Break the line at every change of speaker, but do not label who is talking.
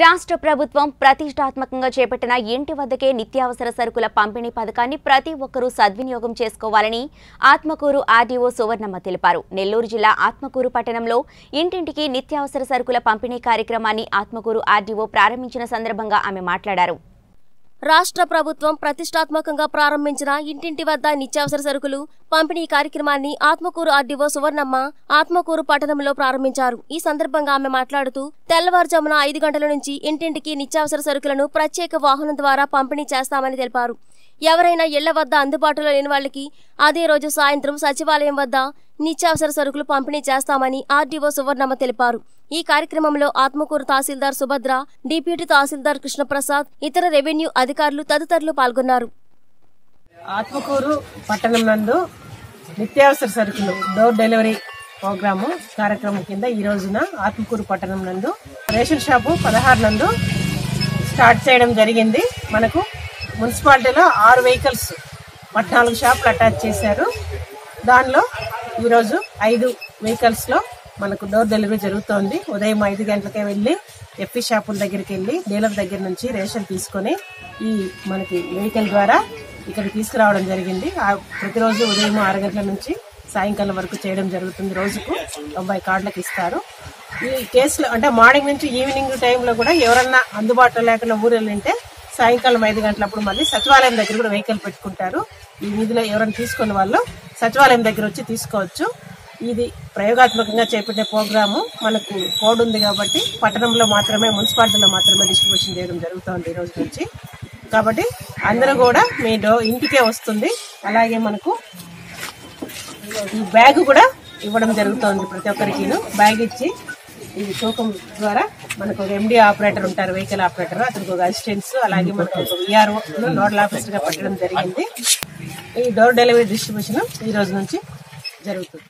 రాష్ట్ర ప్రభుత్వం ప్రతిష్టాత్మకంగా చేపట్టిన ఇంటి వద్దకే నిత్యావసర సరుకుల పంపిణీ పథకాన్ని ప్రతి ఒక్కరూ సద్వినియోగం చేసుకోవాలని ఆత్మకూరు ఆర్డీఓ సువర్ణమ్మ తెలిపారు. నెల్లూరు జిల్లా ఆత్మకూరు పట్టణంలో ఇంటింటికి నిత్యావసర సరుకుల పంపిణీ కార్యక్రమాన్ని ఆత్మకూరు ఆర్డీఓ ప్రారంభించిన సందర్భంగా ఆమె మాట్లాడారు.
రాష్ట్ర ప్రభుత్వం ప్రతిష్టాత్మకంగా ప్రారంభించిన ఇంటింటి వద్ద నిత్యావసర సరుకులు పంపిణీ కార్యక్రమాన్ని ఆత్మకూరు ఆర్డీఓ సువర్ణమ్మ ఆత్మకూరు పట్టణంలో ప్రారంభించారు. ఈ సందర్భంగా ఆమె మాట్లాడుతూ తెల్లవారుజామున ఐదు గంటల నుంచి ఇంటింటికి నిత్యావసర సరుకులను ప్రత్యేక వాహనం ద్వారా పంపిణీ చేస్తామని తెలిపారు. ఎవరైనా ఇళ్ళ వద్ద అందుబాటులో లేని వాళ్ళకి అదే రోజు సాయంత్రం సచివాలయం వద్ద నిత్యావసర సరుకులు పంపిణీ చేస్తామని ఆర్డీఓ సువర్ణమ్మ తెలిపారు. ఈ కార్యక్రమంలో ఆత్మకూరు తహసీల్దార్ సుభద్ర డిప్యూటీ తహసీల్దార్ కృష్ణప్రసాద్ ఇతర రెవెన్యూ అధికారులు తదితరులు పాల్గొన్నారు.
ఆత్మకూరు పట్టణం నందు నిత్యావసర సరుకులు డోర్ డెలివరీ ప్రోగ్రాము కార్యక్రమం కింద ఈ రోజున ఆత్మకూరు పట్టణం నందు రేషన్ షాపు పదహారు నందు స్టార్ట్ చేయడం జరిగింది. మనకు మున్సిపాలిటీలో ఆరు వెహికల్స్ పద్నాలుగు షాపులు అటాచ్ చేశారు. దానిలో ఈరోజు ఐదు వెహికల్స్లో మనకు డోర్ డెలివరీ జరుగుతోంది. ఉదయం ఐదు గంటలకే వెళ్ళి ఎఫ్పి షాపుల దగ్గరికి వెళ్ళి డీలర్ దగ్గర నుంచి రేషన్ తీసుకొని ఈ మనకి వెహికల్ ద్వారా ఇక్కడ తీసుకురావడం జరిగింది. ఆ ప్రతిరోజు ఉదయం ఆరు గంటల నుంచి సాయంకాలం వరకు చేయడం జరుగుతుంది. రోజుకు తొంభై కార్డులకు ఇస్తారు. ఈ కేసులో అంటే మార్నింగ్ నుంచి ఈవినింగ్ టైంలో కూడా ఎవరన్నా అందుబాటులో లేకుండా ఊరు వెళ్ళింటే సాయంకాలం ఐదు గంటలప్పుడు మళ్ళీ సచివాలయం దగ్గర కూడా వెహికల్ పెట్టుకుంటారు. ఈ వీధిలో ఎవరైనా తీసుకునే వాళ్ళు సచివాలయం దగ్గర వచ్చి తీసుకోవచ్చు. ఇది ప్రయోగాత్మకంగా చేపట్టే ప్రోగ్రాము. మనకు కోడ్ ఉంది కాబట్టి పట్టణంలో మాత్రమే మున్సిపాలిటీలో మాత్రమే డిస్ట్రిబ్యూషన్ చేయడం జరుగుతోంది ఈ రోజు నుంచి. కాబట్టి అందరూ కూడా మీ డో ఇంటికే వస్తుంది. అలాగే మనకు ఈ బ్యాగ్ కూడా ఇవ్వడం జరుగుతోంది ప్రతి ఒక్కరికి బ్యాగ్ ఇచ్చి ఇది తూకం ద్వారా మనకు ఒక ఎండి ఆపరేటర్ ఉంటారు వెహికల్ ఆపరేటర్ అతనికి ఒక అసిస్టెంట్స్ అలాగే మనకు ఒక విఆర్ఓ నోడల్ ఆఫీసర్గా పెట్టడం జరిగింది. ఈ డోర్ డెలివరీ డిస్ట్రిబ్యూషన్ ఈ రోజు నుంచి జరుగుతుంది.